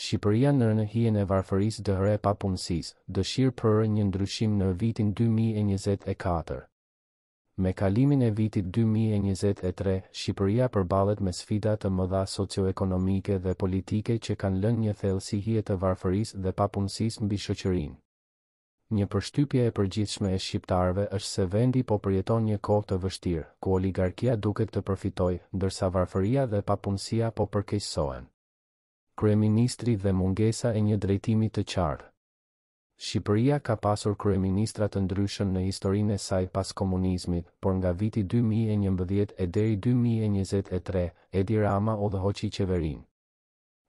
Shqipëria nën hijen e varfërisë dhe papunësisë, dëshirë për një ndryshim në vitin dy mijë e njëzet e katër. Me kalimin e vitit dy mijë e njëzet e tre, Shqipëria përballet me sfida të mëdha socio-ekonomike dhe politike që kanë lënë një thellësi hije të varfërisë dhe papunësisë mbi shoqërinë. Një përshtypje e përgjithshme e shqiptarëve është se vendi po përjeton një kohë të vështirë, ku oligarkia duket të përfitojë, ndërsa varfëria dhe papunësia po përkeqësohen. Kryeministri dhe mungesa e një drejtimi të qartë. Shqipëria ka pasur kryeministra të ndryshëm në historinë e saj pas komunizmit, por nga viti dy mijë e njëmbëdhjetë e deri dy mijë e njëzet e tre, Edi Rama udhëhoqi qeverinë.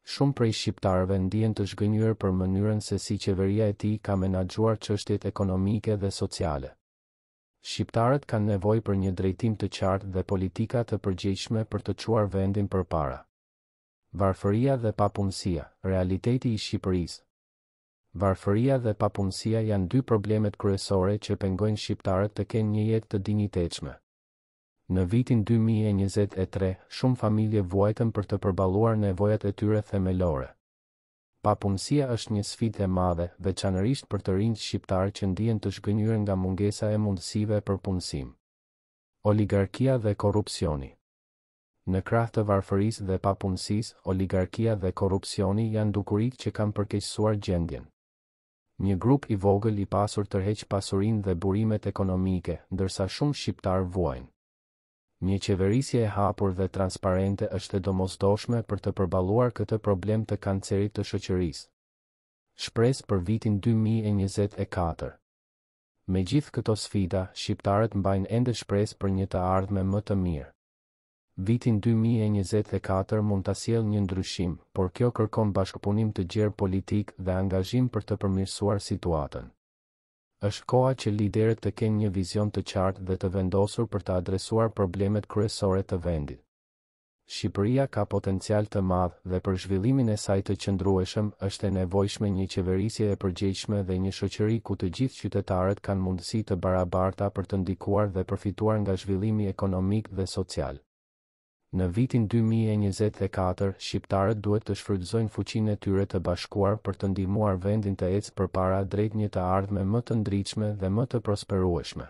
Shumë prej shqiptarëve ndihen të zhgënjyer për mënyrën se si qeveria e tij ka menaxhuar çështjet ekonomike dhe sociale. Shqiptarët kanë nevojë për një drejtim të qartë dhe politika të përgjegjshme për të çuar vendin përpara. Varfëria dhe papunësia, realiteti i Shqipërisë. Varfëria dhe papunësia janë dy problemet kryesore që pengojnë shqiptarët të kenë një jetë të dinjitetshme. Në vitin dy mijë e njëzet e tre, shumë familje vuajtën për të përballuar nevojat e tyre themelore. Papunësia është një sfidë e madhe, veçanërisht për të rinjtë shqiptarë që ndihen të zhgënjyer nga mungesa e mundësive për punësim. Oligarkia dhe korrupsioni. Në krah të varfërisë dhe papunësisë, oligarkia dhe korrupsioni janë dukuritë që kanë përkeqësuar gjendjen. Një grup i vogël i pasur tërheq pasurinë dhe burimet ekonomike, ndërsa shumë shqiptarë vuajnë. Një qeverisje e hapur dhe transparente është e domosdoshme për të përballuar këtë problem të kancerit të shoqërisë. Shpresë për vitin dy mijë e njëzet e katër. Me gjithë këto sfida, shqiptarët mbajnë ende shpresë për një të ardhme më të mirë. Vitin dy mijë e njëzet e katër mund të sjellë një ndryshim, por kjo kërkon bashkëpunim të gjerë politik dhe angazhim për të përmirësuar situatën. Është koha që liderët të kenë një vizion të qartë dhe të vendosur për të adresuar problemet kryesore të vendit. Shqipëria ka potencial të madh, dhe për zhvillimin e saj të qëndrueshëm është e nevojshme një qeverisje e përgjegjshme dhe një shoqëri ku të gjithë qytetarët kanë mundësi të barabarta për të ndikuar dhe përfituar nga zhvillimi ekonomik dhe social. Në vitin dy mijë e njëzet e katër, shqiptarët duhet të shfrytëzojnë fuqinë e tyre të bashkuar për të ndihmuar vendin të ecë përpara drejt një të ardhme më të ndritshme dhe më të prosperueshme.